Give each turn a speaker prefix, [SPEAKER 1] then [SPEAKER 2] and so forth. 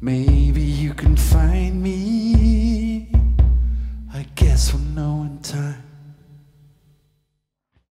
[SPEAKER 1] Maybe you can find me. I guess we'll know in time.